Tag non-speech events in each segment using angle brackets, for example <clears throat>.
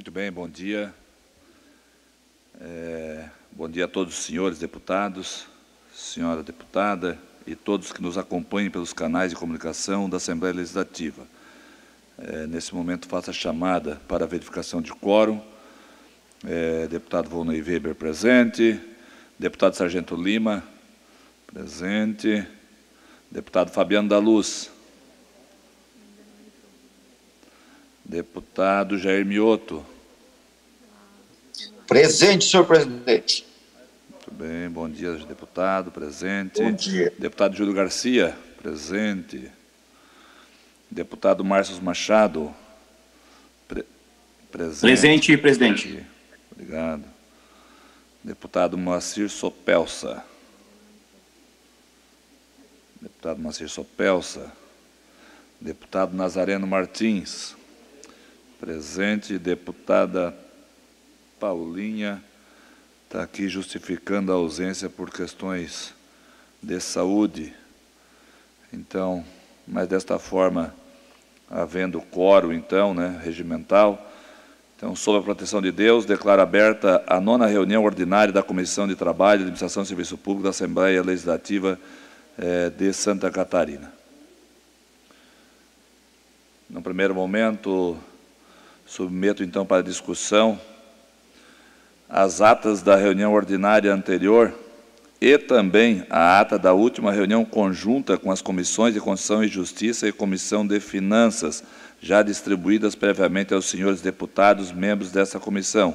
Muito bem, bom dia. É, bom dia a todos os senhores deputados, senhora deputada e todos que nos acompanhem pelos canais de comunicação da Assembleia Legislativa. É, nesse momento, faço a chamada para a verificação de quórum. É, deputado Volney Weber presente, deputado Sargento Lima presente, deputado Fabiano da Luz, deputado Jair Mioto. Presente, senhor presidente. Muito bem, bom dia, deputado, presente. Bom dia. Deputado Júlio Garcia, presente. Deputado Márcio Machado, pre presente. Presente, presidente. Obrigado. Deputado Moacir Sopelsa. Deputado Moacir Sopelsa. Deputado Nazareno Martins. Presente. Deputada Paulinha está aqui justificando a ausência por questões de saúde. Então, mas desta forma, havendo quórum, então, né, regimental, então, sob a proteção de Deus, declaro aberta a nona reunião ordinária da Comissão de Trabalho, Administração e Serviço Público da Assembleia Legislativa eh, de Santa Catarina. No primeiro momento, submeto então para discussão as atas da reunião ordinária anterior e também a ata da última reunião conjunta com as comissões de Constituição e Justiça e Comissão de Finanças, já distribuídas previamente aos senhores deputados, membros dessa comissão.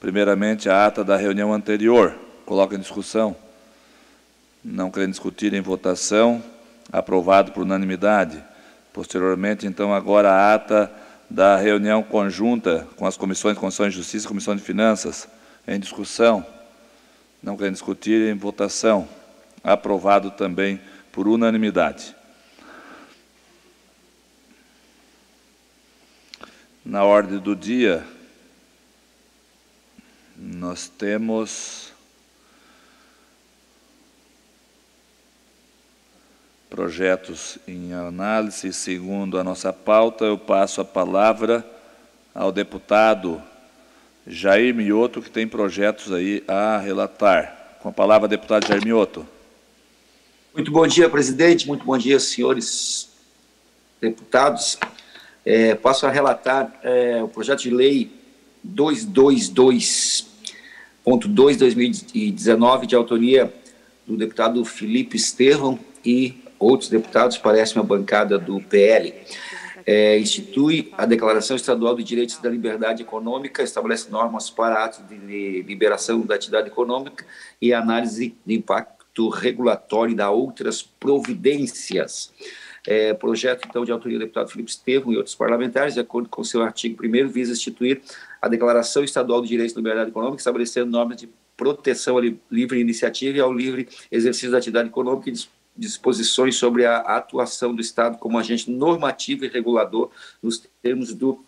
Primeiramente, a ata da reunião anterior. Coloca em discussão. Não querendo discutir em votação. Aprovado por unanimidade. Posteriormente, então, agora a ata da reunião conjunta com as comissões de Justiça e Comissão de Finanças. Em discussão. Não querendo discutir em votação. Aprovado também por unanimidade. Na ordem do dia, nós temos projetos em análise. Segundo a nossa pauta, eu passo a palavra ao deputado Jair Mioto, que tem projetos aí a relatar. Com a palavra, deputado Jair Mioto. Muito bom dia, presidente. Muito bom dia, senhores deputados. É, passo a relatar é, o projeto de lei 222.2-2019, de autoria do deputado Felipe Estevão e outros deputados, parece uma bancada do PL. É, institui a Declaração Estadual de Direitos da Liberdade Econômica, estabelece normas para atos de liberação da atividade econômica e análise de impacto regulatório da outras providências. É, projeto, então, de autoria do deputado Felipe Estevam e outros parlamentares, de acordo com seu artigo 1 visa instituir a Declaração Estadual de Direitos da Liberdade Econômica, estabelecendo normas de proteção à livre iniciativa e ao livre exercício da atividade econômica e disposições sobre a atuação do Estado como agente normativo e regulador nos termos do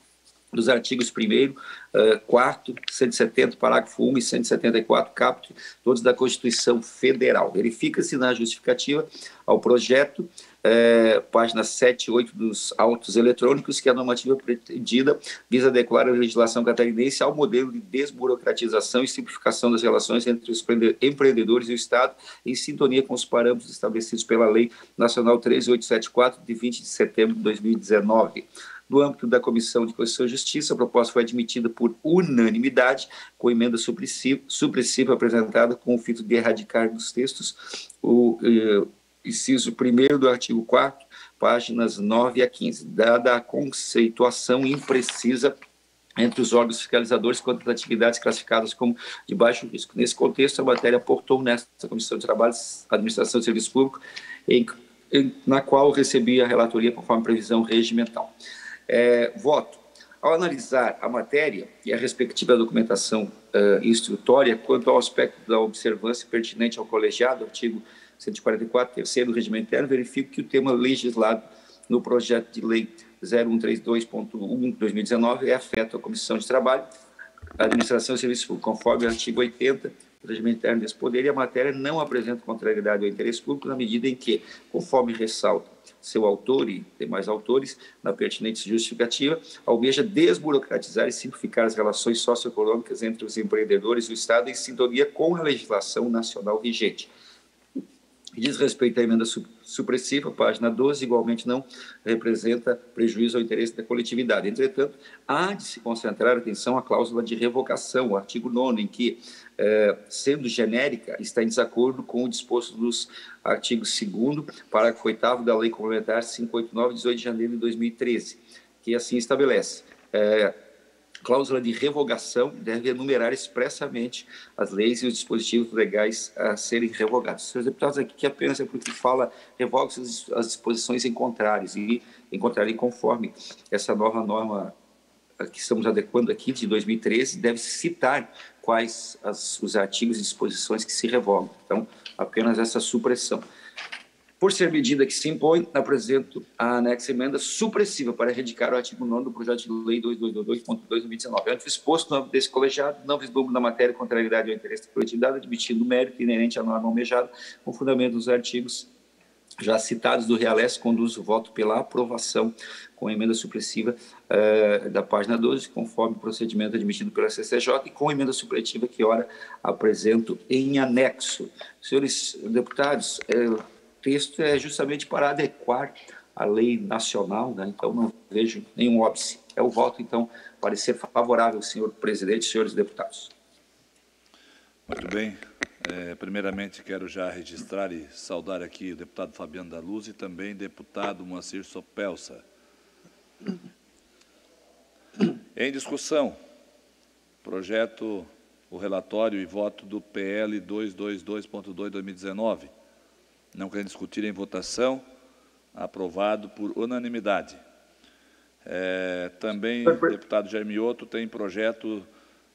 dos artigos 1 uh, 4 170, parágrafo 1 e 174, caput, todos da Constituição Federal. Verifica-se na justificativa ao projeto é, página 7 e 8 dos autos eletrônicos, que a normativa pretendida visa adequar a legislação catarinense ao modelo de desburocratização e simplificação das relações entre os empreendedores e o Estado, em sintonia com os parâmetros estabelecidos pela Lei Nacional 13874, de 20 de setembro de 2019. No âmbito da Comissão de Constituição e Justiça, a proposta foi admitida por unanimidade, com emenda supressiva apresentada com o fito de erradicar dos textos o, eh, inciso 1 do artigo 4 páginas 9 a 15, dada a conceituação imprecisa entre os órgãos fiscalizadores quanto às atividades classificadas como de baixo risco. Nesse contexto, a matéria aportou nesta Comissão de Trabalho, Administração e Serviço Público, em, em, na qual recebi a relatoria conforme previsão regimental. É, voto. Ao analisar a matéria e a respectiva documentação uh, instrutória quanto ao aspecto da observância pertinente ao colegiado, artigo 144, terceiro regimento interno, verifico que o tema legislado no projeto de lei 0132.1/2019 é afeto à Comissão de Trabalho, Administração e Serviço Público, conforme o artigo 80 do regimento interno desse poder, e a matéria não apresenta contrariedade ao interesse público na medida em que, conforme ressalta seu autor e demais autores, na pertinente justificativa, almeja desburocratizar e simplificar as relações socioeconômicas entre os empreendedores e o Estado em sintonia com a legislação nacional vigente diz respeito à emenda supressiva, página 12, igualmente não representa prejuízo ao interesse da coletividade. Entretanto, há de se concentrar atenção à cláusula de revogação, o artigo 9, em que, eh, sendo genérica, está em desacordo com o disposto dos artigos 2 parágrafo 8 da Lei Complementar 589, 18 de janeiro de 2013, que assim estabelece. Eh, cláusula de revogação deve enumerar expressamente as leis e os dispositivos legais a serem revogados. Senhores deputados, aqui apenas é porque fala revoga as disposições em contrários e encontrarem conforme essa nova norma que estamos adequando aqui, de 2013, deve citar quais as, os artigos e disposições que se revogam. Então, apenas essa supressão. Por ser medida que se impõe, apresento a anexa emenda supressiva para erradicar o artigo 9 do projeto de lei 2222.2.2019. Antes exposto no âmbito desse colegiado, não vislumbro na matéria contrariedade ao interesse da coletividade, admitindo o mérito inerente à norma almejada, com fundamento nos artigos já citados do Realesc, conduz o voto pela aprovação com emenda supressiva uh, da página 12, conforme o procedimento admitido pela CCJ, e com emenda supressiva que, ora, apresento em anexo. Senhores deputados, uh, texto é justamente para adequar a lei nacional, né? então não vejo nenhum óbice. É o voto, então, parecer favorável, senhor presidente, senhores deputados. Muito bem. É, primeiramente, quero já registrar e saudar aqui o deputado Fabiano da Luz e também deputado Moacir Sopelsa. Em discussão, projeto, o relatório e voto do PL 222.2-2019, não querendo discutir em votação, aprovado por unanimidade. É, também, o deputado Jaime Otto tem projeto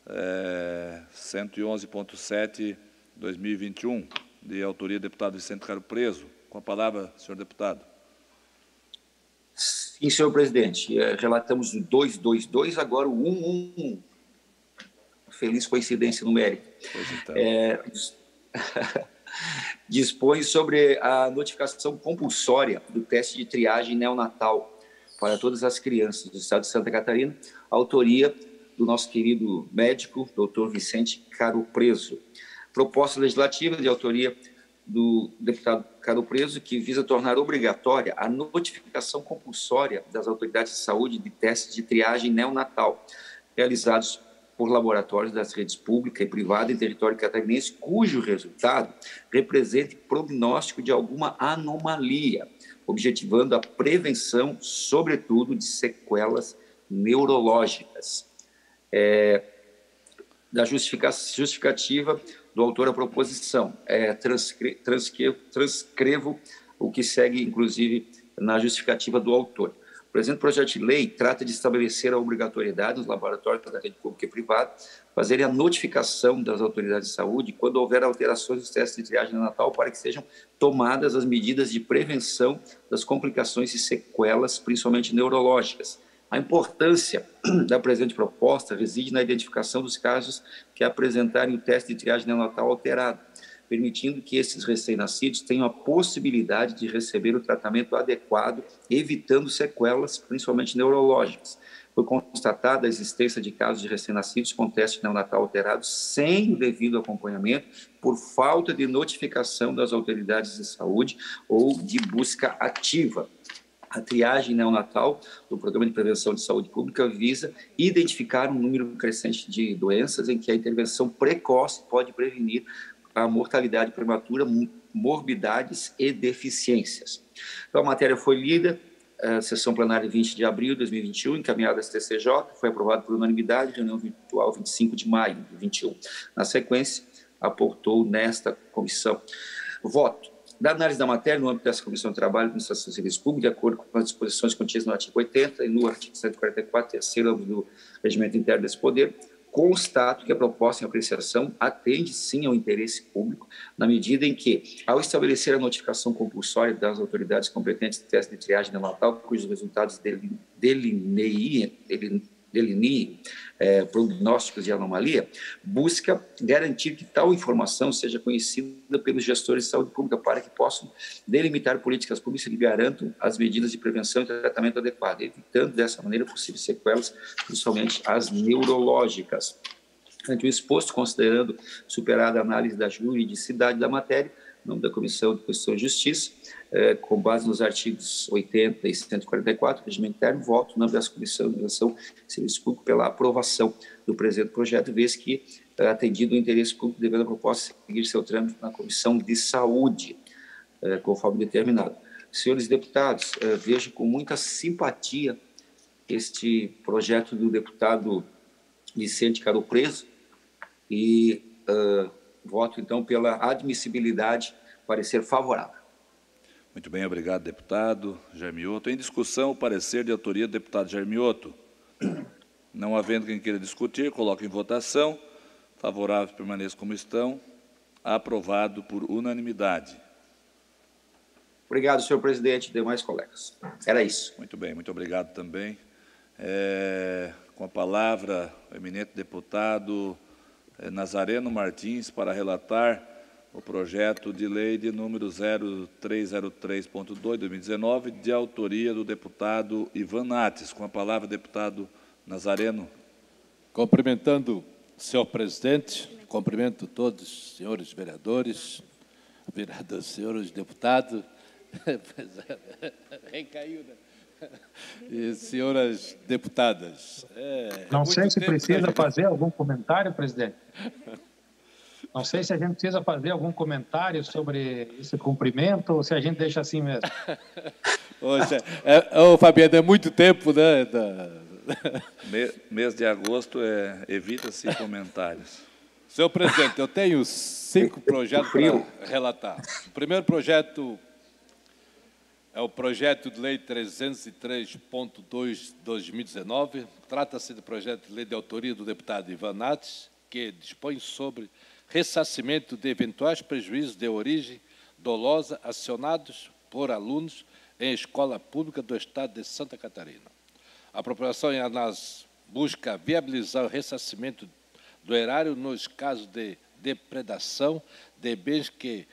é, 111.7 2021, de autoria do deputado Vicente Caro Preso. Com a palavra, senhor deputado. Sim, senhor presidente. É, relatamos o 222, agora o 111. Feliz coincidência numérica. Pois então. É, dispõe sobre a notificação compulsória do teste de triagem neonatal para todas as crianças do estado de Santa Catarina, autoria do nosso querido médico, doutor Vicente Caro Preso. Proposta legislativa de autoria do deputado Caro Preso, que visa tornar obrigatória a notificação compulsória das autoridades de saúde de testes de triagem neonatal realizados por laboratórios das redes pública e privada em território catarinense, cujo resultado represente prognóstico de alguma anomalia, objetivando a prevenção, sobretudo, de sequelas neurológicas. É, da justificativa do autor à proposição. É, transcre, transcrevo, transcrevo o que segue, inclusive, na justificativa do autor. O presente projeto de lei trata de estabelecer a obrigatoriedade dos laboratórios da rede pública e privada fazerem a notificação das autoridades de saúde quando houver alterações dos testes de triagem natal para que sejam tomadas as medidas de prevenção das complicações e sequelas, principalmente neurológicas. A importância <clears throat> da presente proposta reside na identificação dos casos que apresentarem o teste de triagem neonatal alterado permitindo que esses recém-nascidos tenham a possibilidade de receber o tratamento adequado, evitando sequelas, principalmente neurológicas. Foi constatada a existência de casos de recém-nascidos com teste neonatal alterado sem o devido acompanhamento, por falta de notificação das autoridades de saúde ou de busca ativa. A triagem neonatal do Programa de Prevenção de Saúde Pública visa identificar um número crescente de doenças em que a intervenção precoce pode prevenir a mortalidade prematura, morbidades e deficiências. Então, a matéria foi lida, a sessão plenária 20 de abril de 2021, encaminhada à STCJ, foi aprovada por unanimidade, reunião virtual 25 de maio de 2021. Na sequência, aportou nesta comissão. Voto. Da análise da matéria, no âmbito dessa Comissão de Trabalho e Administração de Serviço Público, de acordo com as disposições contidas no artigo 80 e no artigo 144, terceiro do Regimento Interno desse Poder, constato que a proposta em apreciação atende sim ao interesse público, na medida em que, ao estabelecer a notificação compulsória das autoridades competentes de teste de triagem neonatal, cujos resultados delineiem, deliniem é, prognósticos de anomalia, busca garantir que tal informação seja conhecida pelos gestores de saúde pública para que possam delimitar políticas públicas que garantam as medidas de prevenção e tratamento adequado, evitando dessa maneira possíveis sequelas, principalmente as neurológicas. Ante o exposto, considerando superada a análise da juridicidade da matéria, em nome da Comissão de Constituição e Justiça, eh, com base nos artigos 80 e 144 do regimento interno, voto nome dessa Comissão de e Serviço Público pela aprovação do presente projeto, vez que, eh, atendido o interesse público, devendo a proposta seguir seu trâmite na Comissão de Saúde, eh, conforme determinado. Senhores deputados, vejo com muita simpatia este projeto do deputado Vicente Caro Preso e voto, então, pela admissibilidade, parecer favorável. Muito bem, obrigado, deputado Germioto. Em discussão, o parecer de autoria do deputado Germioto. Não havendo quem queira discutir, coloco em votação. Favoráveis permaneçam como estão. Aprovado por unanimidade. Obrigado, senhor presidente e demais colegas. Era isso. Muito bem, muito obrigado também. É, com a palavra, o eminente deputado é, Nazareno Martins para relatar o projeto de lei de número 0303.2/2019, de autoria do deputado Ivan Nates. Com a palavra, deputado Nazareno. Cumprimentando o senhor presidente, cumprimento todos os senhores vereadores, vereadores, senhores deputados. <laughs> Recaiu, <laughs> né? E senhoras deputadas. É, Não sei se precisa fazer algum comentário, presidente. <laughs> Não sei se a gente precisa fazer algum comentário sobre esse cumprimento ou se a gente deixa assim mesmo. <laughs> Poxa, é, ô, Fabiano, é muito tempo, né? Da... <laughs> Mês de agosto é, evita-se comentários. Senhor presidente, eu tenho cinco <laughs> projetos para relatar. O primeiro projeto é o projeto de lei 303.2/2019. Trata-se do projeto de lei de autoria do deputado Ivan Nates, que dispõe sobre ressarcimento de eventuais prejuízos de origem dolosa acionados por alunos em escola pública do Estado de Santa Catarina. A população em Anás busca viabilizar o ressarcimento do erário nos casos de depredação de bens que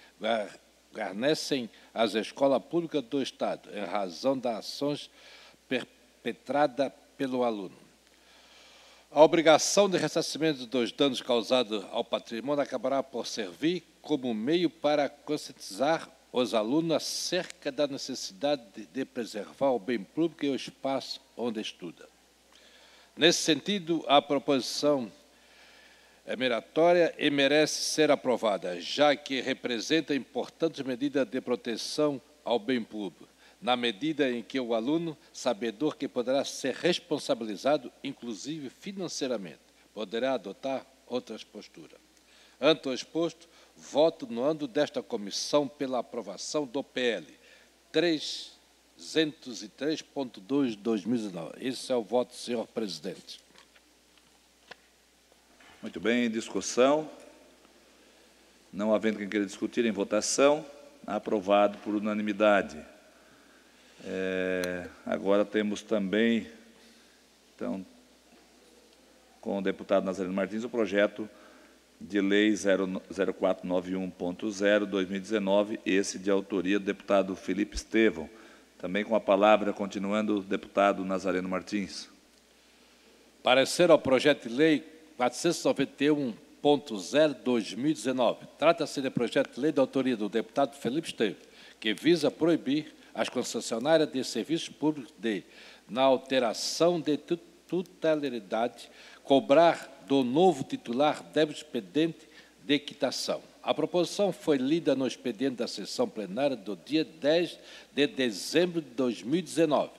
garnecem as escolas públicas do Estado, em razão das ações perpetradas pelo aluno. A obrigação de ressarcimento dos danos causados ao patrimônio acabará por servir como meio para conscientizar os alunos acerca da necessidade de preservar o bem público e o espaço onde estuda. Nesse sentido, a proposição é meritória e merece ser aprovada, já que representa importantes medidas de proteção ao bem público na medida em que o aluno, sabedor que poderá ser responsabilizado, inclusive financeiramente, poderá adotar outras posturas. Ante exposto, voto no âmbito desta comissão pela aprovação do PL 303.2 de 2019. Esse é o voto, senhor presidente. Muito bem, em discussão. Não havendo quem queira discutir em votação, aprovado por unanimidade. É, agora temos também, então, com o deputado Nazareno Martins, o projeto de lei 0491.0-2019, esse de autoria do deputado Felipe Estevão. Também com a palavra, continuando, o deputado Nazareno Martins. Parecer ao projeto de lei 491.0-2019. Trata-se de projeto de lei de autoria do deputado Felipe Estevão, que visa proibir as concessionárias de serviços públicos de, na alteração de tutelidade, cobrar do novo titular débito expediente de quitação. A proposição foi lida no expediente da sessão plenária do dia 10 de dezembro de 2019,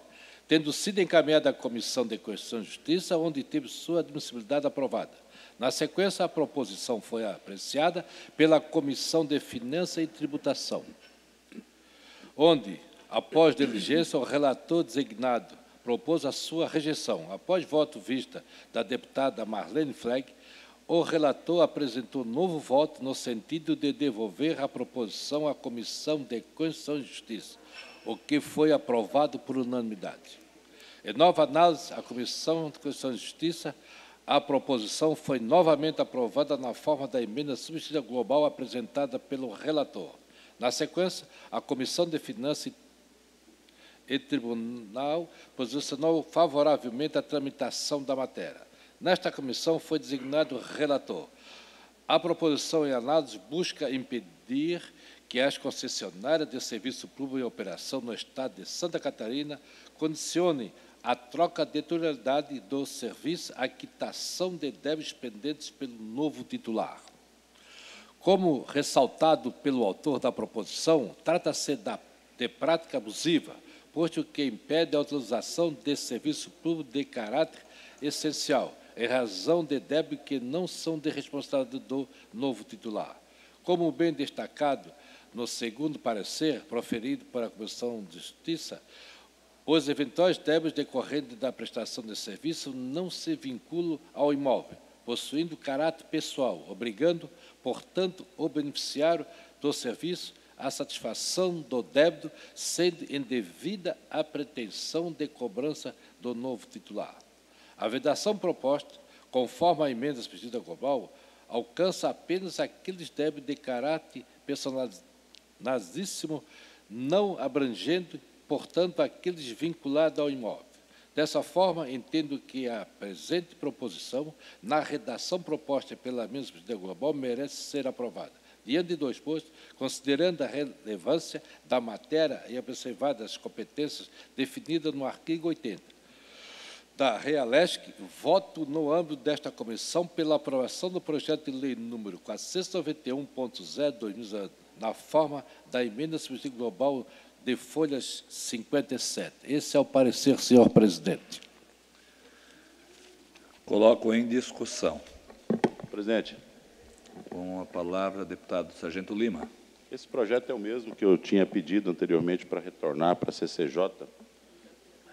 tendo sido encaminhada à Comissão de Constituição e Justiça, onde teve sua admissibilidade aprovada. Na sequência, a proposição foi apreciada pela Comissão de Finanças e Tributação, onde Após diligência, o relator designado propôs a sua rejeição. Após voto vista da deputada Marlene Flegg, o relator apresentou novo voto no sentido de devolver a proposição à Comissão de Constituição e Justiça, o que foi aprovado por unanimidade. Em nova análise, a Comissão de Constituição e Justiça a proposição foi novamente aprovada na forma da emenda substitutiva global apresentada pelo relator. Na sequência, a Comissão de Finanças e Tribunal posicionou favoravelmente a tramitação da matéria. Nesta comissão foi designado relator. A proposição em análise busca impedir que as concessionárias de serviço público em operação no Estado de Santa Catarina condicionem a troca de titularidade do serviço à quitação de débitos pendentes pelo novo titular. Como ressaltado pelo autor da proposição, trata-se de prática abusiva, posto que impede a utilização de serviço público de caráter essencial, em razão de débitos que não são de responsabilidade do novo titular. Como bem destacado no segundo parecer proferido pela Comissão de Justiça, os eventuais débitos decorrentes da prestação de serviço não se vinculam ao imóvel, possuindo caráter pessoal, obrigando, portanto, o beneficiário do serviço à satisfação do débito, sendo indevida a pretensão de cobrança do novo titular. A vedação proposta, conforme a emenda expedida global, alcança apenas aqueles débitos de caráter personalizíssimo, não abrangendo portanto, aqueles vinculados ao imóvel. Dessa forma, entendo que a presente proposição, na redação proposta pela Presidente Global, merece ser aprovada. Diante de dois postos, considerando a relevância da matéria e observadas as competências definidas no artigo 80 da Realesc, voto no âmbito desta comissão pela aprovação do projeto de lei número 491.0 na forma da emenda substitutiva global de folhas 57. Esse é o parecer, senhor presidente. Coloco em discussão. Presidente. Com a palavra, deputado Sargento Lima. Esse projeto é o mesmo que eu tinha pedido anteriormente para retornar para a CCJ,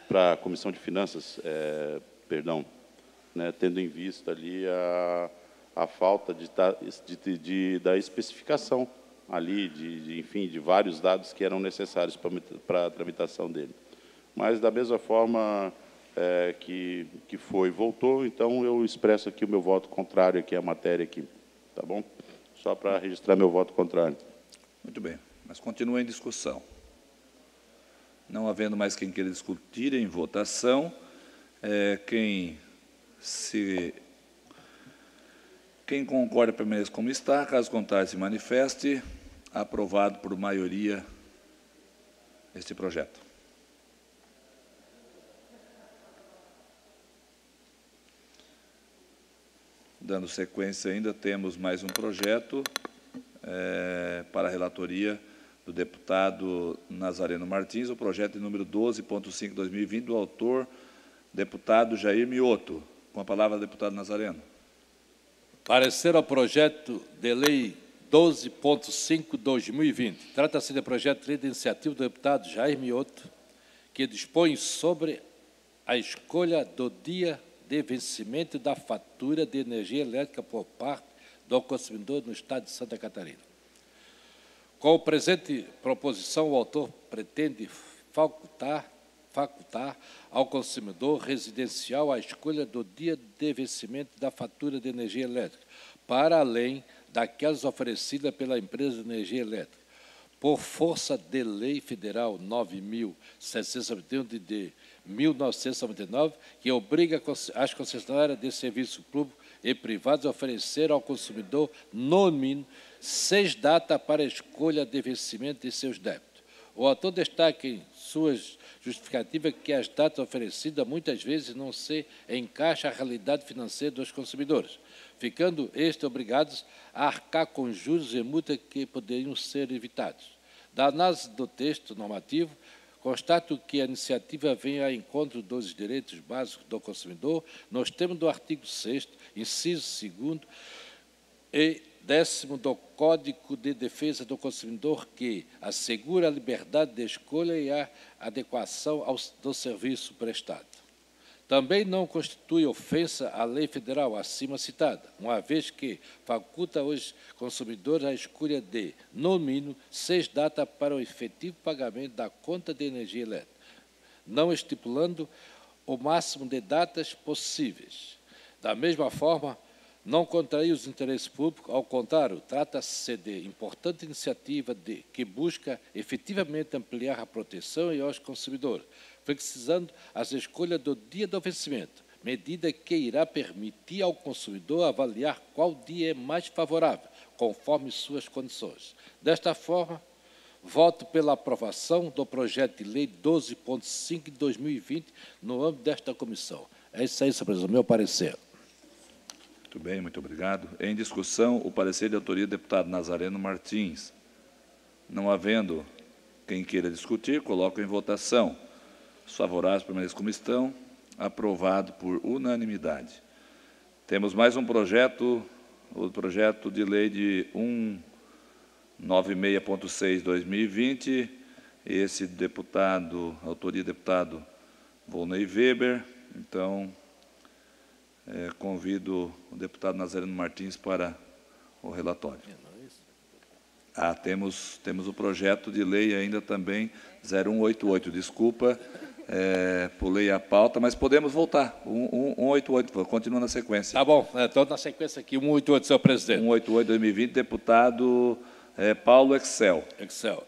para a Comissão de Finanças, é, perdão, né, tendo em vista ali a, a falta de, de, de, da especificação ali, de, de, enfim, de vários dados que eram necessários para a tramitação dele. Mas, da mesma forma é, que, que foi, voltou, então eu expresso aqui o meu voto contrário aqui à matéria aqui, tá bom? Só para registrar meu voto contrário. Muito bem, mas continua em discussão. Não havendo mais quem queira discutir em votação, é, quem se quem concorda permaneça como está, caso contrário se manifeste aprovado por maioria este projeto. Dando sequência ainda, temos mais um projeto é, para a relatoria do deputado Nazareno Martins, o projeto número 12.5-2020, do autor, deputado Jair Mioto. Com a palavra, deputado Nazareno. Parecer ao projeto de lei 12.5-2020. Trata-se de projeto de de iniciativa do deputado Jair Mioto, que dispõe sobre a escolha do dia de vencimento da fatura de energia elétrica por parte do consumidor no Estado de Santa Catarina. Com a presente proposição, o autor pretende facultar, facultar ao consumidor residencial a escolha do dia de vencimento da fatura de energia elétrica, para além daquelas oferecidas pela empresa de energia elétrica, por força de lei federal 9.771 de 1999, que obriga as concessionárias de serviço público e privados a oferecer ao consumidor, no mínimo, seis datas para escolha de vencimento de seus débitos. O autor destaca em suas justificativas que as datas oferecidas muitas vezes não se encaixam à realidade financeira dos consumidores, ficando estes obrigados a arcar com juros e multas que poderiam ser evitados. Da análise do texto normativo, constato que a iniciativa vem ao encontro dos direitos básicos do consumidor nos termos do artigo 6 inciso 2 e décimo do Código de Defesa do Consumidor, que assegura a liberdade de escolha e a adequação ao, do serviço prestado. Também não constitui ofensa à lei federal acima citada, uma vez que faculta aos consumidores a escolha de, no mínimo, seis datas para o efetivo pagamento da conta de energia elétrica, não estipulando o máximo de datas possíveis. Da mesma forma, não contrair os interesses públicos, ao contrário, trata-se de importante iniciativa de, que busca efetivamente ampliar a proteção e aos consumidores, flexibilizando as escolhas do dia do vencimento, medida que irá permitir ao consumidor avaliar qual dia é mais favorável, conforme suas condições. Desta forma, voto pela aprovação do projeto de lei 12.5 de 2020 no âmbito desta comissão. É isso aí, senhor presidente, meu parecer. Muito bem, muito obrigado. Em discussão, o parecer de autoria do deputado Nazareno Martins. Não havendo quem queira discutir, coloco em votação. Favoráveis permaneçam como estão. Aprovado por unanimidade. Temos mais um projeto, o projeto de lei de 196.6-2020. Esse deputado, autoria do deputado Volney Weber. Então, é, convido o deputado Nazareno Martins para o relatório. Ah, temos, temos o projeto de lei ainda também 0188, desculpa, é, pulei a pauta, mas podemos voltar. 188, continua na sequência. Tá bom, estou é, na sequência aqui, 188, senhor presidente. 188, 2020, deputado é, Paulo Excel. Excel.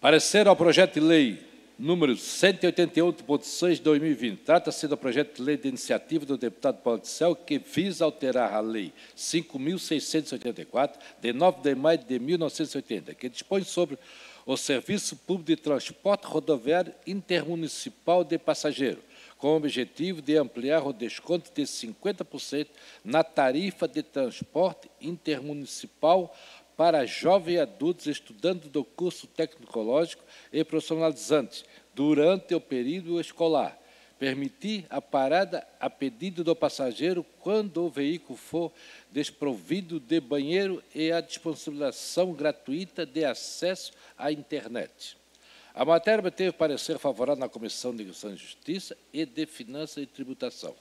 Parecer ao projeto de lei número 188.6 de 2020. Trata-se do projeto de lei de iniciativa do deputado Paulo Céu que visa alterar a lei 5.684, de 9 de maio de 1980, que dispõe sobre o Serviço Público de Transporte Rodoviário Intermunicipal de Passageiro, com o objetivo de ampliar o desconto de 50% na tarifa de transporte intermunicipal para jovens adultos estudantes do curso tecnológico e profissionalizante durante o período escolar. Permitir a parada a pedido do passageiro quando o veículo for desprovido de banheiro e a disponibilização gratuita de acesso à internet. A matéria teve parecer favorável na Comissão de Justiça e de Finanças e Tributação.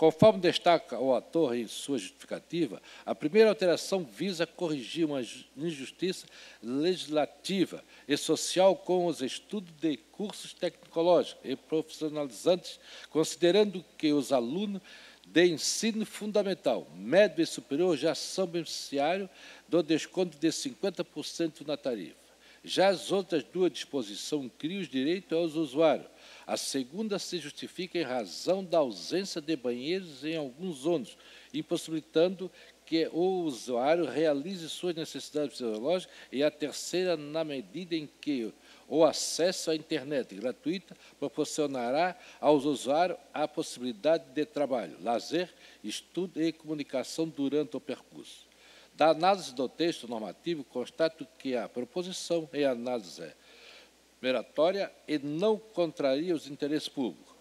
Conforme destaca o ator em sua justificativa, a primeira alteração visa corrigir uma injustiça legislativa e social com os estudos de cursos tecnológicos e profissionalizantes, considerando que os alunos de ensino fundamental, médio e superior já são beneficiários do desconto de 50% na tarifa. Já as outras duas disposições criam os direitos aos usuários, a segunda se justifica em razão da ausência de banheiros em alguns ônibus, impossibilitando que o usuário realize suas necessidades fisiológicas, e a terceira, na medida em que o acesso à internet gratuita proporcionará aos usuários a possibilidade de trabalho, lazer, estudo e comunicação durante o percurso. Da análise do texto normativo, constato que a proposição em análise é meratória e não contraria os interesses públicos.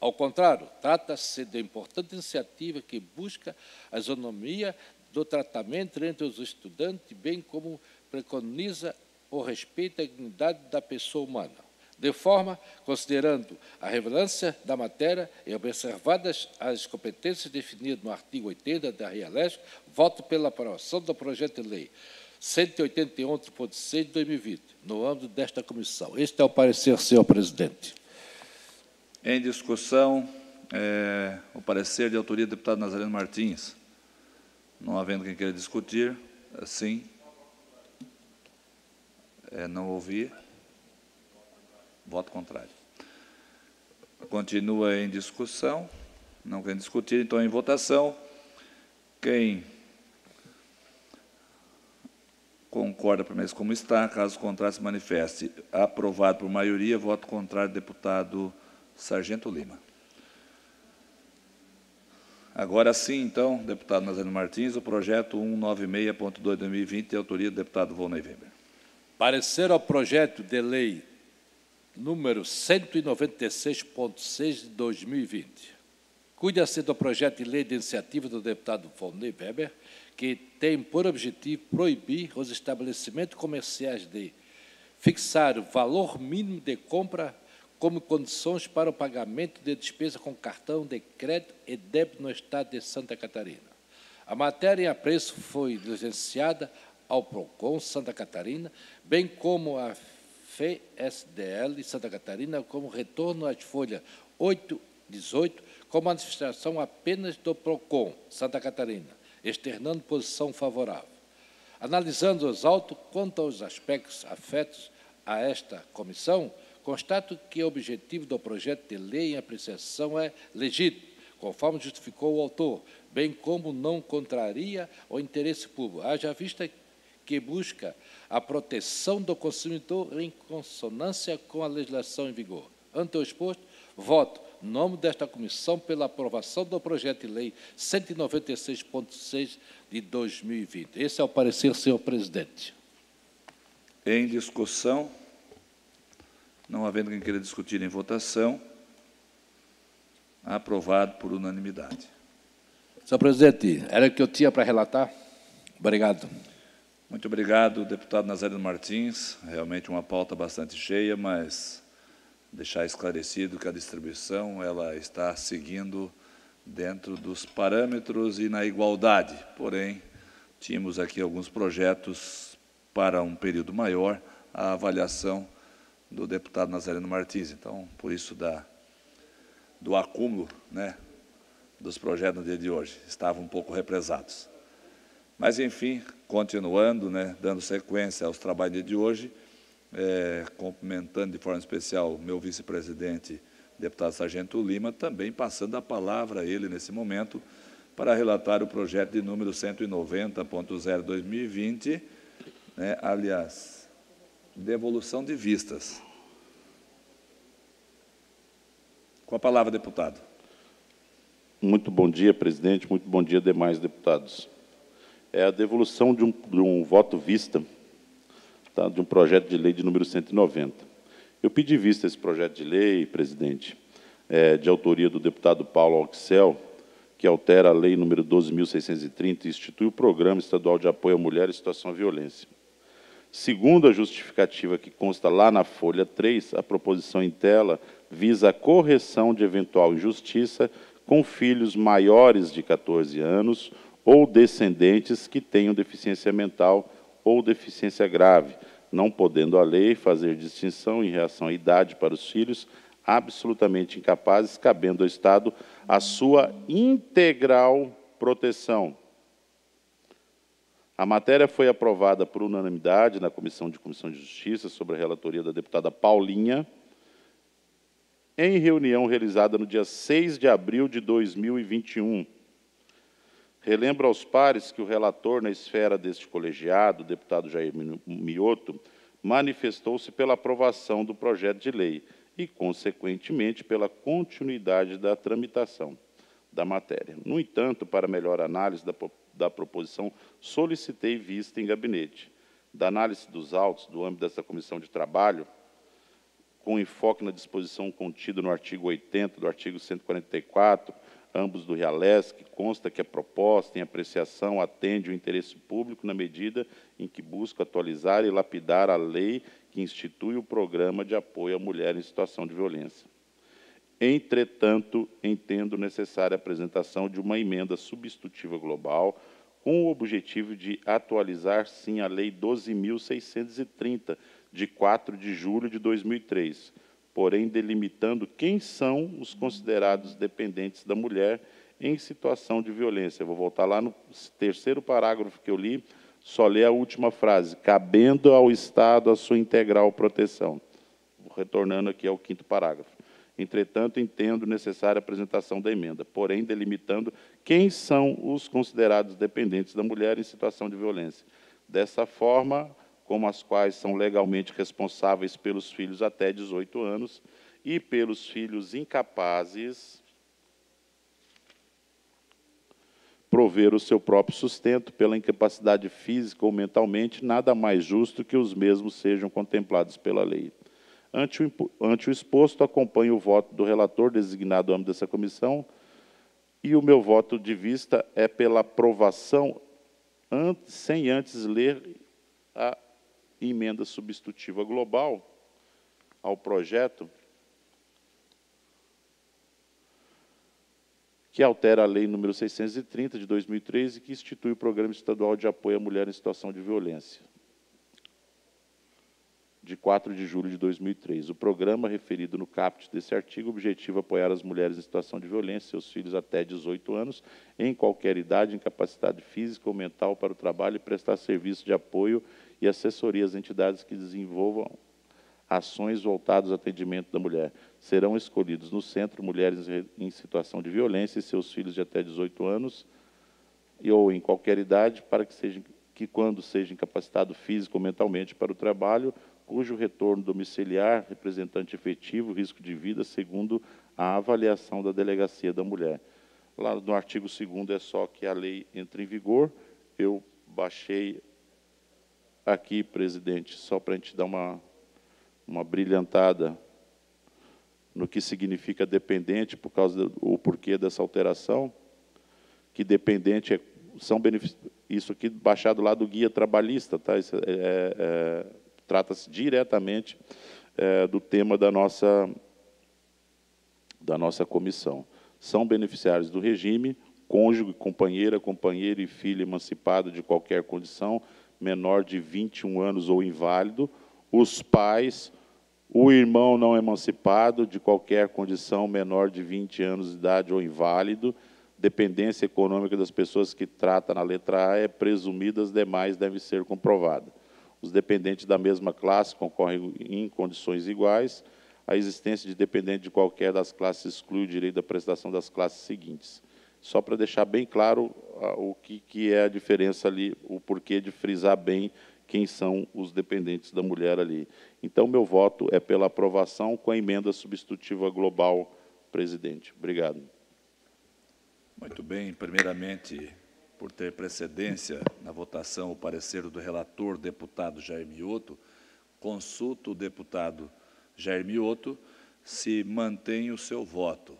Ao contrário, trata-se de importante iniciativa que busca a isonomia do tratamento entre os estudantes, bem como preconiza o respeito à dignidade da pessoa humana. De forma, considerando a relevância da matéria e observadas as competências definidas no artigo 80 da RIALESC, voto pela aprovação do projeto de lei 181.6 de 2020, no âmbito desta comissão. Este é o parecer, senhor presidente. Em discussão, é, o parecer de autoria do deputado Nazareno Martins. Não havendo quem queira discutir, sim. É, não ouvi. Voto contrário. Continua em discussão. Não quer discutir, então em votação. Quem concorda permanece como está, caso contrário se manifeste. Aprovado por maioria, voto contrário, deputado Sargento Lima. Agora sim, então, deputado Nazareno Martins, o projeto 196.2-2020, de autoria do deputado Volney Weber. Parecer ao projeto de lei número 196.6 de 2020. Cuida-se do projeto de lei de iniciativa do deputado Volney Weber, que tem por objetivo proibir os estabelecimentos comerciais de fixar o valor mínimo de compra como condições para o pagamento de despesa com cartão de crédito e débito no Estado de Santa Catarina. A matéria em apreço foi diligenciada ao PROCON Santa Catarina, bem como a FESDL Santa Catarina, como retorno às folhas 8, 18, com manifestação apenas do PROCON, Santa Catarina, externando posição favorável. Analisando os autos quanto aos aspectos afetos a esta comissão, constato que o objetivo do projeto de lei em apreciação é legítimo, conforme justificou o autor, bem como não contraria o interesse público, haja vista que busca a proteção do consumidor em consonância com a legislação em vigor. Ante o exposto, voto no nome desta comissão pela aprovação do projeto de lei 196.6 de 2020. Esse é o parecer, senhor presidente. Em discussão, não havendo quem queira discutir em votação, aprovado por unanimidade. Senhor presidente, era o que eu tinha para relatar. Obrigado. Muito obrigado, deputado Nazareno Martins. Realmente uma pauta bastante cheia, mas deixar esclarecido que a distribuição ela está seguindo dentro dos parâmetros e na igualdade. Porém, tínhamos aqui alguns projetos para um período maior, a avaliação do deputado Nazareno Martins. Então, por isso da, do acúmulo né, dos projetos no dia de hoje. Estavam um pouco represados. Mas, enfim, continuando, né, dando sequência aos trabalhos de hoje, é, cumprimentando de forma especial meu vice-presidente, deputado Sargento Lima, também passando a palavra a ele nesse momento para relatar o projeto de número 190.0-2020, né, aliás, devolução de vistas. Com a palavra, deputado. Muito bom dia, presidente. Muito bom dia, demais deputados é a devolução de um, de um voto vista, tá, de um projeto de lei de número 190. Eu pedi vista esse projeto de lei, presidente, é, de autoria do deputado Paulo Alxel, que altera a lei número 12.630 e institui o Programa Estadual de Apoio à Mulher em Situação de Violência. Segundo a justificativa que consta lá na folha 3, a proposição em tela visa a correção de eventual injustiça com filhos maiores de 14 anos ou descendentes que tenham deficiência mental ou deficiência grave, não podendo a lei fazer distinção em relação à idade para os filhos absolutamente incapazes, cabendo ao Estado a sua integral proteção. A matéria foi aprovada por unanimidade na Comissão de Comissão de Justiça, sobre a relatoria da deputada Paulinha, em reunião realizada no dia 6 de abril de 2021 Relembro aos pares que o relator na esfera deste colegiado, o deputado Jair Mioto, manifestou-se pela aprovação do projeto de lei e, consequentemente, pela continuidade da tramitação da matéria. No entanto, para melhor análise da, da proposição, solicitei vista em gabinete. Da análise dos autos do âmbito dessa comissão de trabalho, com enfoque na disposição contida no artigo 80 do artigo 144 ambos do Realesc, consta que a proposta em apreciação atende o interesse público na medida em que busca atualizar e lapidar a lei que institui o programa de apoio à mulher em situação de violência. Entretanto, entendo necessária a apresentação de uma emenda substitutiva global com o objetivo de atualizar, sim, a Lei 12.630, de 4 de julho de 2003, porém delimitando quem são os considerados dependentes da mulher em situação de violência. Eu vou voltar lá no terceiro parágrafo que eu li, só ler a última frase, cabendo ao Estado a sua integral proteção. Retornando aqui ao quinto parágrafo. Entretanto, entendo necessária a apresentação da emenda, porém delimitando quem são os considerados dependentes da mulher em situação de violência. Dessa forma, como as quais são legalmente responsáveis pelos filhos até 18 anos e pelos filhos incapazes prover o seu próprio sustento pela incapacidade física ou mentalmente, nada mais justo que os mesmos sejam contemplados pela lei. Ante o, ante o exposto, acompanho o voto do relator designado âmbito dessa comissão e o meu voto de vista é pela aprovação, antes, sem antes ler a emenda substitutiva global ao projeto, que altera a Lei número 630 de 2013 e que institui o Programa Estadual de Apoio à Mulher em Situação de Violência. de 4 de julho de 2003. O programa referido no caput desse artigo objetiva apoiar as mulheres em situação de violência seus filhos até 18 anos, em qualquer idade, incapacidade física ou mental para o trabalho e prestar serviço de apoio e assessoria às entidades que desenvolvam ações voltadas ao atendimento da mulher. Serão escolhidos no centro mulheres em situação de violência e seus filhos de até 18 anos, e, ou em qualquer idade, para que, seja, que quando seja incapacitado físico ou mentalmente para o trabalho, cujo retorno domiciliar, representante efetivo, risco de vida, segundo a avaliação da delegacia da mulher. Lá no artigo 2 é só que a lei entre em vigor. Eu baixei aqui, presidente, só para a gente dar uma, uma brilhantada no que significa dependente, por causa do porquê dessa alteração, que dependente é, são isso aqui baixado lá do guia trabalhista, tá? É, é, é trata-se diretamente é, do tema da nossa, da nossa comissão. São beneficiários do regime, cônjuge, companheira, companheiro e filho emancipado de qualquer condição, menor de 21 anos ou inválido, os pais, o irmão não emancipado de qualquer condição, menor de 20 anos de idade ou inválido, dependência econômica das pessoas que trata na letra A é presumida, as demais devem ser comprovadas. Os dependentes da mesma classe concorrem em condições iguais. A existência de dependente de qualquer das classes exclui o direito da prestação das classes seguintes. Só para deixar bem claro uh, o que, que é a diferença ali, o porquê de frisar bem quem são os dependentes da mulher ali. Então, meu voto é pela aprovação com a emenda substitutiva global, presidente. Obrigado. Muito bem. Primeiramente, por ter precedência na votação o parecer do relator, deputado Jair Mioto, consulto o deputado Jair Mioto se mantém o seu voto.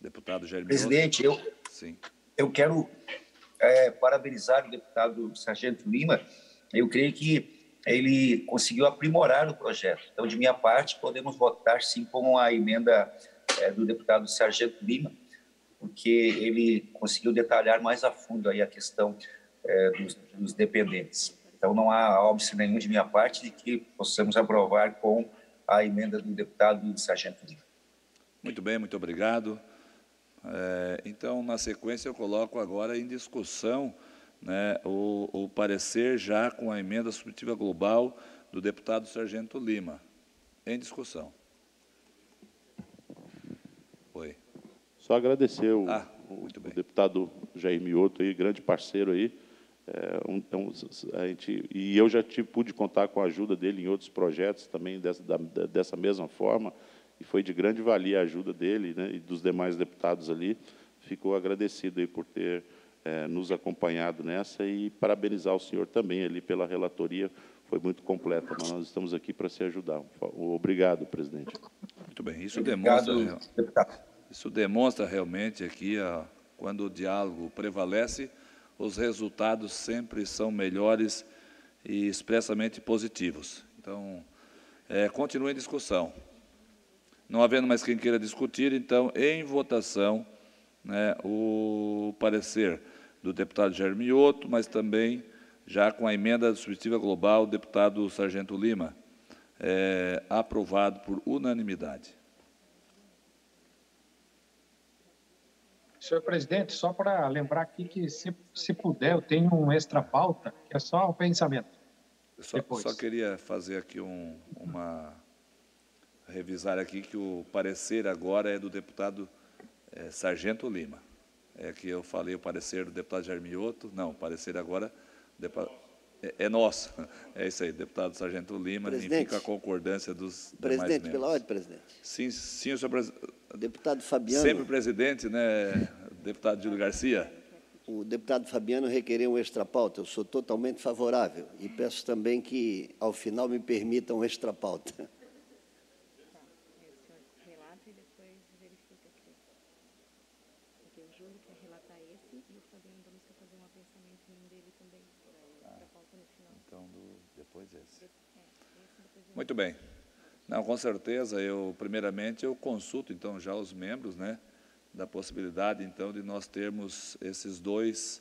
Deputado Jair Mioto. Presidente, eu, Sim. eu quero é, parabenizar o deputado Sargento Lima. Eu creio que ele conseguiu aprimorar o projeto. Então, de minha parte, podemos votar sim com a emenda é, do deputado Sargento Lima, porque ele conseguiu detalhar mais a fundo aí a questão é, dos, dos, dependentes. Então, não há óbvio nenhum de minha parte de que possamos aprovar com a emenda do deputado Sargento Lima. Muito bem, muito obrigado. É, então, na sequência, eu coloco agora em discussão né, o, o parecer já com a emenda substitutiva global do deputado Sargento Lima. Em discussão. Só agradecer o, ah, o, o deputado Jair Mioto, aí, grande parceiro aí. É, um, é um, a gente, e eu já tive, pude contar com a ajuda dele em outros projetos também dessa, da, dessa mesma forma, e foi de grande valia a ajuda dele né, e dos demais deputados ali. Ficou agradecido aí por ter é, nos acompanhado nessa e parabenizar o senhor também ali pela relatoria, foi muito completa, mas nós estamos aqui para se ajudar. Obrigado, presidente. Muito bem, isso demonstra... Obrigado, deputado. Isso demonstra realmente aqui, quando o diálogo prevalece, os resultados sempre são melhores e expressamente positivos. Então, é, continue em discussão. Não havendo mais quem queira discutir, então, em votação, né, o parecer do deputado Jair Mioto, mas também, já com a emenda substitutiva global, o deputado Sargento Lima, é, aprovado por unanimidade. Senhor presidente, só para lembrar aqui que, se, se puder, eu tenho um extra pauta, que é só o pensamento. Eu só, só queria fazer aqui um, uma. Revisar aqui que o parecer agora é do deputado é, Sargento Lima. É que eu falei o parecer do deputado Jair Mioto. Não, o parecer agora é, é, nosso. <laughs> É isso aí, deputado Sargento Lima, presidente, fica a concordância dos Presidente, pela ordem, presidente. Sim, sim, senhor presidente. Deputado Fabiano. Sempre presidente, né, deputado Júlio Garcia? O deputado Fabiano requereu um extra pauta. Eu sou totalmente favorável e peço também que, ao final, me permitam um extra pauta. Muito bem. Não, com certeza, eu, primeiramente, eu consulto, então, já os membros, né, da possibilidade, então, de nós termos esses dois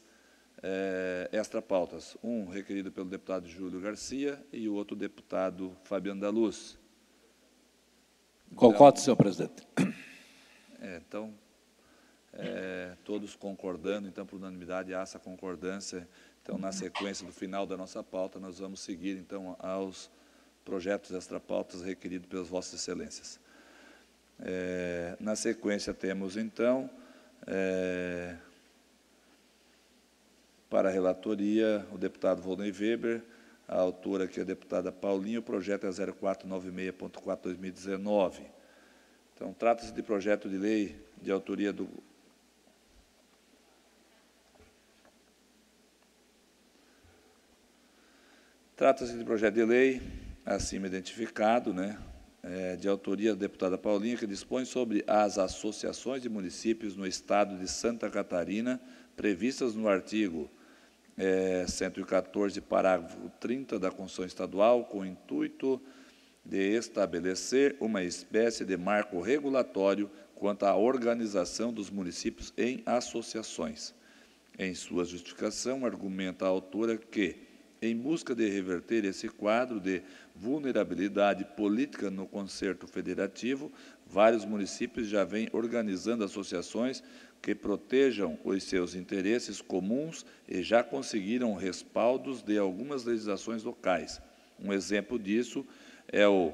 é, extra pautas. Um requerido pelo deputado Júlio Garcia e o outro deputado Fabiano da Luz. Concordo, senhor presidente. É, então, é, todos concordando, então, por unanimidade, há essa concordância. Então, na sequência do final da nossa pauta, nós vamos seguir, então, aos projetos extra-pautas requeridos pelas vossas excelências. É, na sequência, temos, então, é, para a relatoria, o deputado Volney Weber, a autora aqui é a deputada Paulinha, o projeto é 0496.4-2019. Então, trata-se de projeto de lei de autoria do Trata-se de projeto de lei, acima identificado, né, é, de autoria da deputada Paulinha, que dispõe sobre as associações de municípios no estado de Santa Catarina, previstas no artigo é, 114, parágrafo 30 da Constituição Estadual, com o intuito de estabelecer uma espécie de marco regulatório quanto à organização dos municípios em associações. Em sua justificação, argumenta a autora que, em busca de reverter esse quadro de vulnerabilidade política no concerto federativo, vários municípios já vêm organizando associações que protejam os seus interesses comuns e já conseguiram respaldos de algumas legislações locais. Um exemplo disso é o,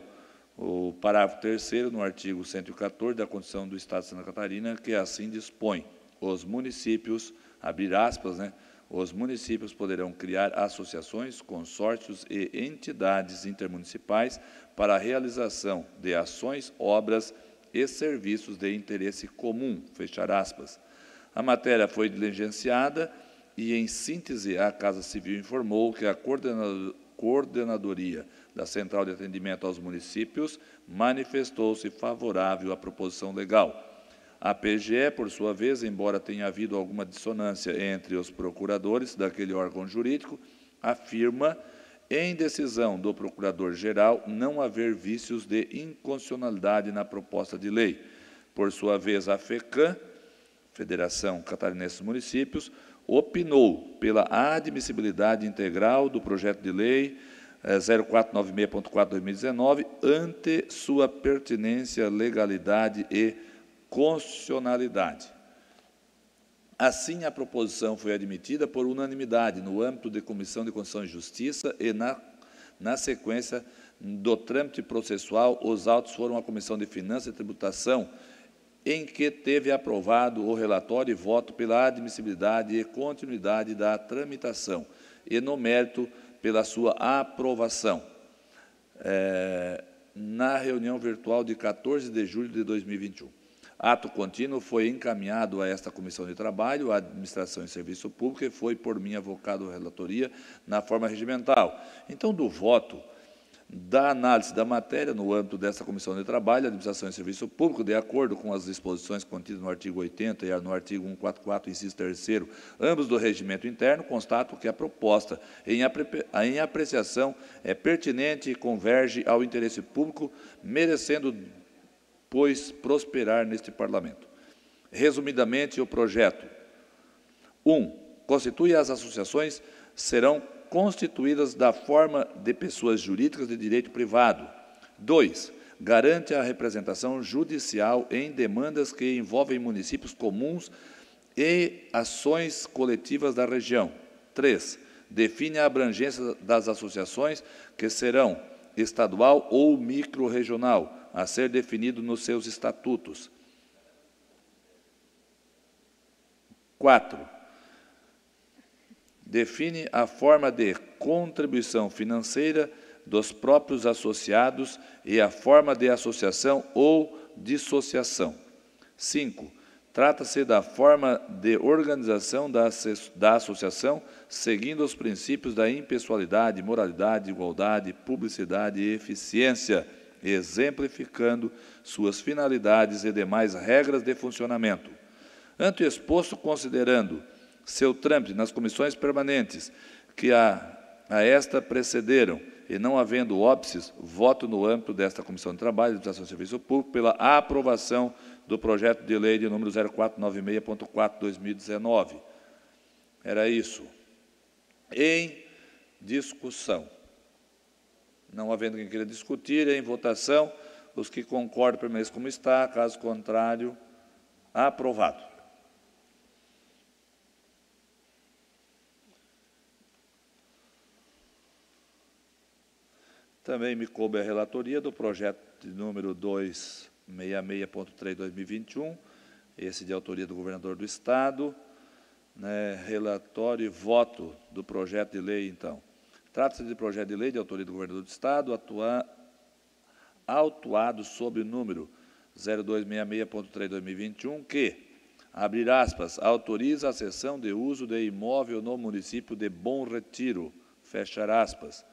o parágrafo 3 no artigo 114 da Constituição do Estado de Santa Catarina, que assim dispõe: os municípios, abrir aspas, né, os municípios poderão criar associações, consórcios e entidades intermunicipais para a realização de ações, obras e serviços de interesse comum, fechar aspas. A matéria foi diligenciada e, em síntese, a Casa Civil informou que a coordenadoria da Central de Atendimento aos Municípios manifestou-se favorável à proposição legal. A PGE, por sua vez, embora tenha havido alguma dissonância entre os procuradores daquele órgão jurídico, afirma, em decisão do Procurador-Geral, não haver vícios de inconstitucionalidade na proposta de lei. Por sua vez, a FECAM, Federação Catarinense dos Municípios, opinou pela admissibilidade integral do projeto de lei 0496.4/2019 eh, ante sua pertinência, legalidade e constitucionalidade. Assim, a proposição foi admitida por unanimidade no âmbito da Comissão de Constituição e Justiça e, na, na sequência do trâmite processual, os autos foram à Comissão de Finanças e Tributação, em que teve aprovado o relatório e voto pela admissibilidade e continuidade da tramitação, e no mérito pela sua aprovação. É, na reunião virtual de 14 de julho de 2021. Ato contínuo foi encaminhado a esta Comissão de Trabalho, a Administração e Serviço Público, e foi por mim avocado a relatoria na forma regimental. Então, do voto, da análise da matéria no âmbito desta Comissão de Trabalho, Administração e Serviço Público, de acordo com as disposições contidas no artigo 80 e no artigo 144, inciso 3 ambos do regimento interno, constato que a proposta em apreciação é pertinente e converge ao interesse público, merecendo pois, prosperar neste Parlamento. Resumidamente, o projeto: 1. Um, constitui as associações serão constituídas da forma de pessoas jurídicas de direito privado. 2. Garante a representação judicial em demandas que envolvem municípios comuns e ações coletivas da região. 3. Define a abrangência das associações que serão estadual ou microrregional, a ser definido nos seus estatutos. 4. Define a forma de contribuição financeira dos próprios associados e a forma de associação ou dissociação. 5. Trata-se da forma de organização da, da associação, seguindo os princípios da impessoalidade, moralidade, igualdade, publicidade e eficiência exemplificando suas finalidades e demais regras de funcionamento. Ante exposto, considerando seu trâmite nas comissões permanentes que a, a esta precederam, e não havendo óbices, voto no âmbito desta Comissão de Trabalho e Administração do Serviço Público pela aprovação do projeto de lei de número 0496.4/2019. Era isso. Em discussão. Não havendo quem queira discutir, em votação, os que concordam permaneçam como está, caso contrário, aprovado. Também me coube a relatoria do projeto de número 266.3-2021, esse de autoria do governador do Estado, né, relatório e voto do projeto de lei, então. Trata-se de projeto de lei de autoria do governador do Estado, atua, autuado sob o número 0266.3-2021, que, abrir aspas, autoriza a cessão de uso de imóvel no município de Bom Retiro, fechar aspas.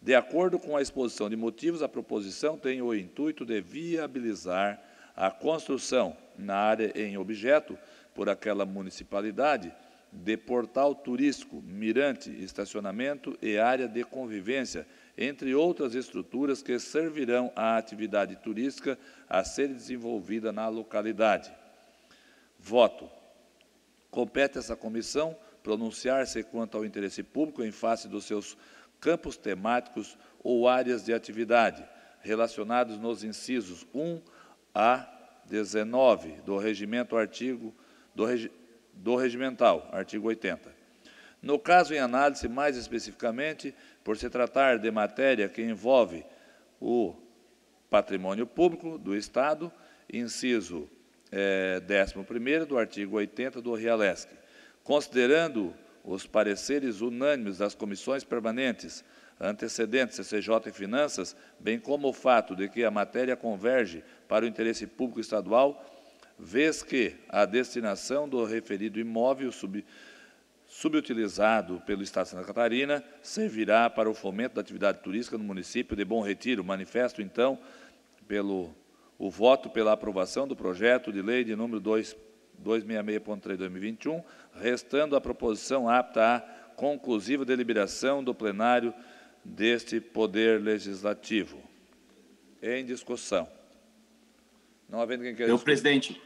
De acordo com a exposição de motivos, a proposição tem o intuito de viabilizar a construção na área em objeto por aquela municipalidade de portal turístico, mirante, estacionamento e área de convivência, entre outras estruturas que servirão à atividade turística a ser desenvolvida na localidade. Voto. Compete essa comissão pronunciar-se quanto ao interesse público em face dos seus campos temáticos ou áreas de atividade relacionados nos incisos 1 a 19 do regimento artigo do, regi, do regimental, artigo 80. No caso em análise, mais especificamente, por se tratar de matéria que envolve o patrimônio público do Estado, inciso é, 11 do artigo 80 do RIALESC, considerando os pareceres unânimes das comissões permanentes antecedentes CCJ e Finanças, bem como o fato de que a matéria converge para o interesse público estadual, vez que a destinação do referido imóvel sub, subutilizado pelo Estado de Santa Catarina servirá para o fomento da atividade turística no município de Bom Retiro. Manifesto, então, pelo o voto pela aprovação do projeto de lei de número 266.3/2021, restando a proposição apta à conclusiva deliberação do plenário deste Poder Legislativo. Em discussão. Não havendo quem queira. Eu, presidente.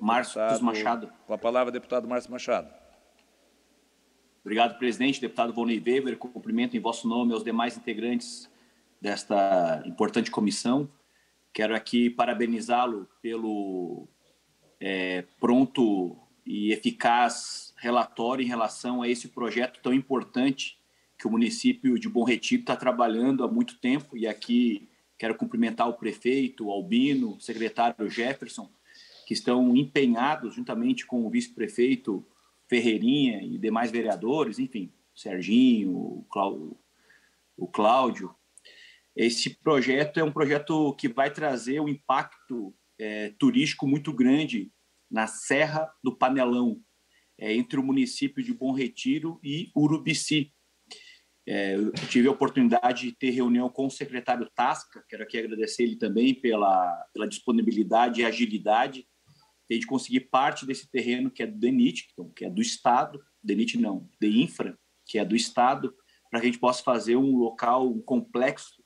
Márcio Machado. Com a palavra, deputado Márcio Machado. Obrigado, presidente. Deputado Volney Weber, cumprimento em vosso nome aos demais integrantes desta importante comissão. Quero aqui parabenizá-lo pelo é, pronto e eficaz relatório em relação a esse projeto tão importante que o município de Bom Retiro está trabalhando há muito tempo. E aqui quero cumprimentar o prefeito, o Albino, o secretário Jefferson, que estão empenhados, juntamente com o vice-prefeito Ferreirinha e demais vereadores, enfim, Serginho, o, o Cláudio. Esse projeto é um projeto que vai trazer um impacto é, turístico muito grande na Serra do Panelão, é, entre o município de Bom Retiro e Urubici. É, eu tive a oportunidade de ter reunião com o secretário Tasca, quero aqui agradecer ele também pela, pela disponibilidade e agilidade de conseguir parte desse terreno que é do DENIT, então, que é do Estado, DENIT não, de Infra, que é do Estado, para que a gente possa fazer um local, um complexo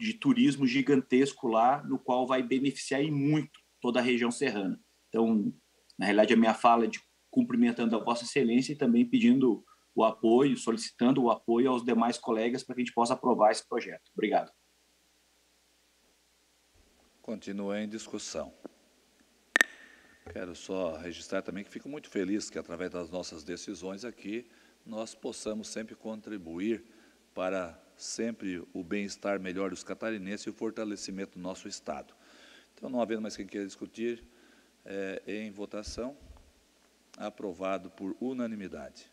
de turismo gigantesco lá, no qual vai beneficiar e muito toda a região serrana. Então, na realidade, a minha fala é de cumprimentando a Vossa Excelência e também pedindo o apoio, solicitando o apoio aos demais colegas para que a gente possa aprovar esse projeto. Obrigado. Continua em discussão. Quero só registrar também que fico muito feliz que, através das nossas decisões aqui, nós possamos sempre contribuir para sempre o bem-estar melhor dos catarinenses e o fortalecimento do nosso Estado. Então, não havendo mais quem queira discutir, é, em votação, aprovado por unanimidade.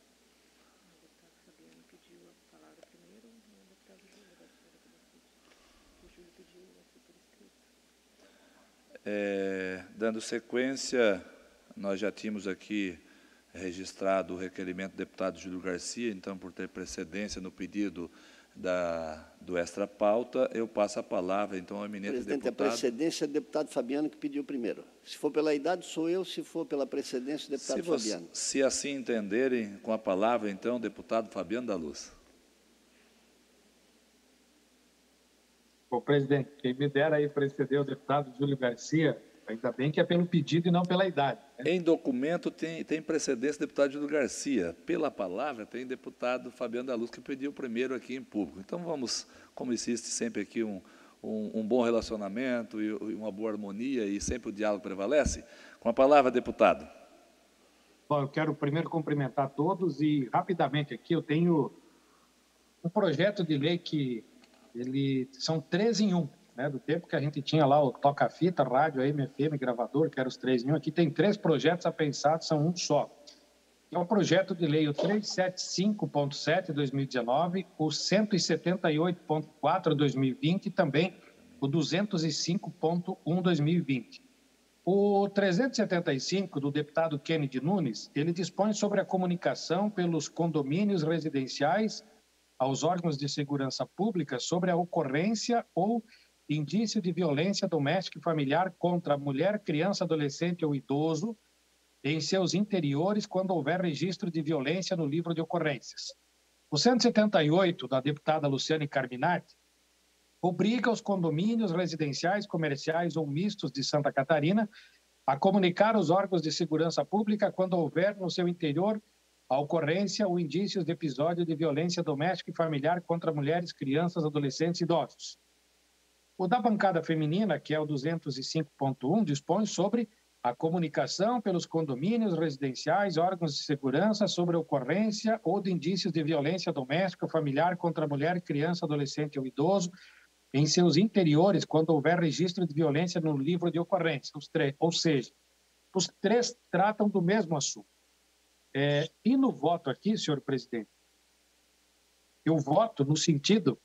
É, dando sequência, nós já tínhamos aqui registrado o requerimento do deputado Júlio Garcia, então, por ter precedência no pedido da, do extra pauta, eu passo a palavra, então, ao eminente Presidente, deputado. a precedência é o deputado Fabiano que pediu primeiro. Se for pela idade, sou eu, se for pela precedência, o deputado se Fabiano. Se assim entenderem, com a palavra, então, deputado Fabiano da Luz. Bom, presidente, quem me dera aí preceder o deputado Júlio Garcia, Ainda bem que é pelo pedido e não pela idade. Né? Em documento tem, tem precedência deputado Júlio Garcia. Pela palavra tem deputado Fabiano da Luz que pediu primeiro aqui em público. Então vamos, como existe sempre aqui um, um, um bom relacionamento e uma boa harmonia e sempre o diálogo prevalece. Com a palavra, deputado. Bom, eu quero primeiro cumprimentar todos e rapidamente aqui eu tenho um projeto de lei que ele são três em um né, do tempo que a gente tinha lá o toca-fita, rádio, AM, FM, gravador, que eram os três em um. Aqui tem três projetos apensados, são um só. É o projeto de lei o 375.7 2019, o 178.4 2020 e também o 205.1 2020. O 375 do deputado Kennedy Nunes, ele dispõe sobre a comunicação pelos condomínios residenciais aos órgãos de segurança pública sobre a ocorrência ou indício de violência doméstica e familiar contra mulher, criança, adolescente ou idoso em seus interiores quando houver registro de violência no livro de ocorrências. O 178 da deputada Luciane Carminati obriga os condomínios residenciais, comerciais ou mistos de Santa Catarina a comunicar aos órgãos de segurança pública quando houver no seu interior a ocorrência ou indícios de episódio de violência doméstica e familiar contra mulheres, crianças, adolescentes e idosos. O da bancada feminina, que é o 205.1, dispõe sobre a comunicação pelos condomínios residenciais, órgãos de segurança sobre ocorrência ou de indícios de violência doméstica ou familiar contra mulher, criança, adolescente ou idoso em seus interiores quando houver registro de violência no livro de ocorrência. Os três, ou seja, os três tratam do mesmo assunto. É, e no voto aqui, senhor presidente, eu voto no sentido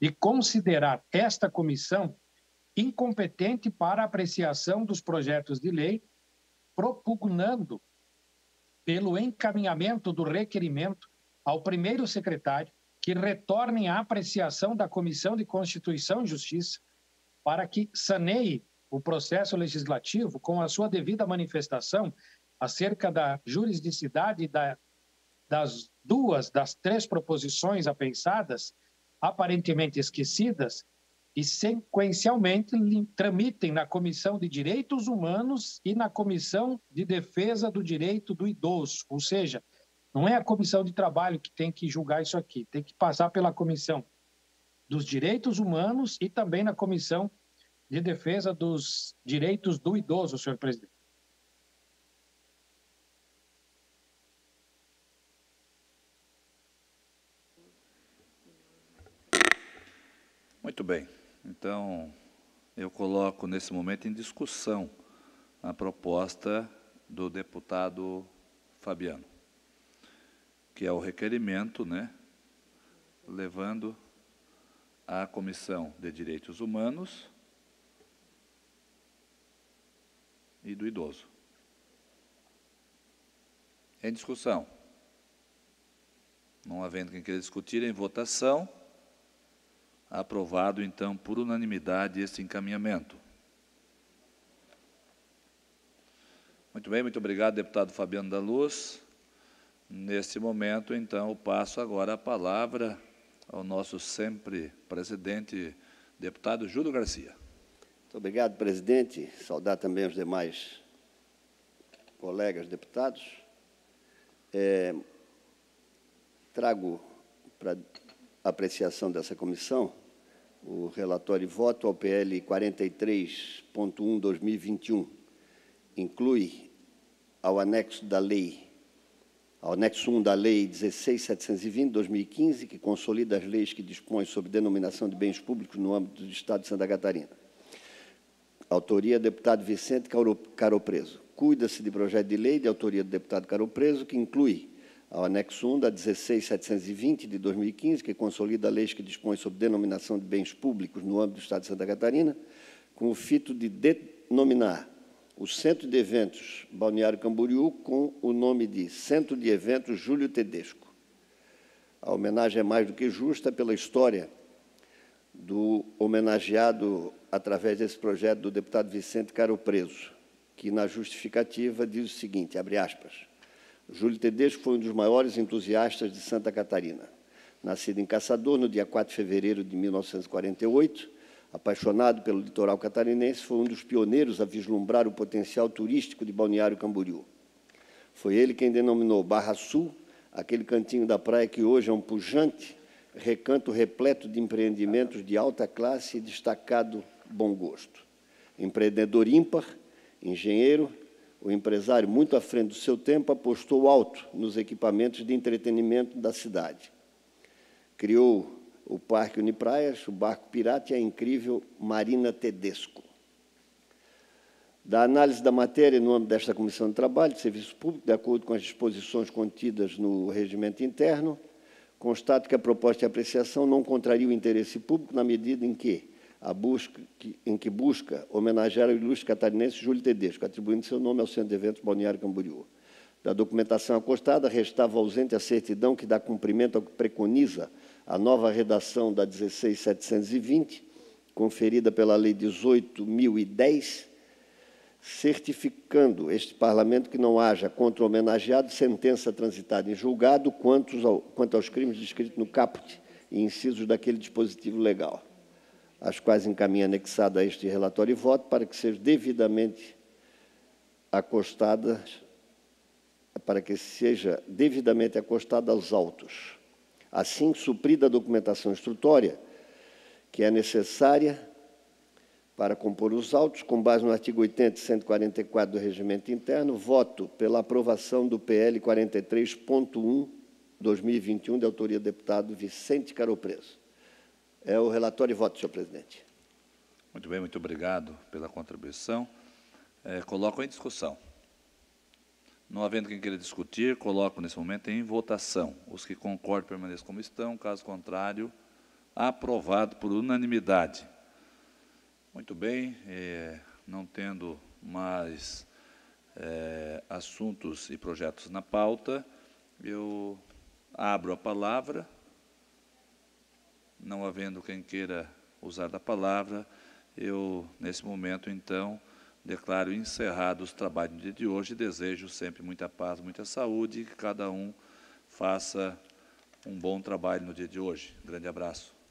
e considerar esta comissão incompetente para apreciação dos projetos de lei, propugnando pelo encaminhamento do requerimento ao primeiro secretário que retornem à apreciação da Comissão de Constituição e Justiça para que saneie o processo legislativo com a sua devida manifestação acerca da jurisdicidade da, das duas das três proposições apensadas aparentemente esquecidas e sequencialmente tramitem na Comissão de Direitos Humanos e na Comissão de Defesa do Direito do Idoso. Ou seja, não é a Comissão de Trabalho que tem que julgar isso aqui, tem que passar pela Comissão dos Direitos Humanos e também na Comissão de Defesa dos Direitos do Idoso, senhor presidente. Muito bem. Então, eu coloco nesse momento em discussão a proposta do deputado Fabiano, que é o requerimento, né, levando à Comissão de Direitos Humanos e do Idoso. Em discussão. Não havendo quem queira discutir, em votação. Aprovado, então, por unanimidade esse encaminhamento. Muito bem, muito obrigado, deputado Fabiano da Luz. Nesse momento, então, eu passo agora a palavra ao nosso sempre presidente, deputado Júlio Garcia. Muito obrigado, presidente. Saudar também os demais colegas deputados. É, trago para apreciação dessa comissão o relatório voto ao PL 43.1/2021 inclui ao anexo da lei ao anexo 1 da lei 16720/2015 que consolida as leis que dispõem sobre denominação de bens públicos no âmbito do Estado de Santa Catarina. Autoria deputado Vicente Caro Preso. Cuida-se de projeto de lei de autoria do deputado Caro Preso que inclui ao anexo 1 da 16720 de 2015, que consolida leis que dispõem sobre denominação de bens públicos no âmbito do Estado de Santa Catarina, com o fito de denominar o Centro de Eventos Balneário Camboriú com o nome de Centro de Eventos Júlio Tedesco. A homenagem é mais do que justa pela história do homenageado através desse projeto do deputado Vicente Caro Preso, que na justificativa diz o seguinte, abre aspas, Júlio Tedesco foi um dos maiores entusiastas de Santa Catarina. Nascido em Caçador no dia 4 de fevereiro de 1948, Apaixonado pelo litoral catarinense, foi um dos pioneiros a vislumbrar o potencial turístico de Balneário Camboriú. Foi ele quem denominou Barra Sul, aquele cantinho da praia que hoje é um pujante recanto repleto de empreendimentos de alta classe e destacado bom gosto. Empreendedor ímpar, engenheiro, o empresário, muito à frente do seu tempo, apostou alto nos equipamentos de entretenimento da cidade. Criou o Parque Unipraias, o Barco Pirata e a incrível Marina Tedesco. Da análise da matéria no âmbito desta Comissão de Trabalho e Serviço Público, de acordo com as disposições contidas no regimento interno, constato que a proposta de apreciação não contraria o interesse público na medida em que, busca, em que busca homenagear o ilustre catarinense Júlio Tedesco, atribuindo seu nome ao Centro de Eventos Balneário Camboriú. Da documentação acostada, restava ausente a certidão que dá cumprimento ao que preconiza a nova redação da 16720, conferida pela Lei 18.010, certificando este Parlamento que não haja contra o homenageado sentença transitada em julgado quanto aos crimes descritos no caput e incisos daquele dispositivo legal, as quais encaminha anexado a este relatório e voto para que seja devidamente acostada para que seja devidamente acostada aos autos. Assim, suprida a documentação instrutória, que é necessária para compor os autos, com base no artigo 80 e 144 do Regimento Interno, voto pela aprovação do PL 43.1, 2021, de autoria do deputado Vicente Caropreso. É o relatório e voto, senhor presidente. Muito bem, muito obrigado pela contribuição. É, coloco em discussão. Não havendo quem queira discutir, coloco nesse momento em votação. Os que concordam permaneçam como estão, caso contrário, aprovado por unanimidade. Muito bem, é, não tendo mais é, assuntos e projetos na pauta, eu abro a palavra. Não havendo quem queira usar da palavra, eu, nesse momento, então, declaro encerrados os trabalhos do dia de hoje e desejo sempre muita paz, muita saúde e que cada um faça um bom trabalho no dia de hoje. Grande abraço.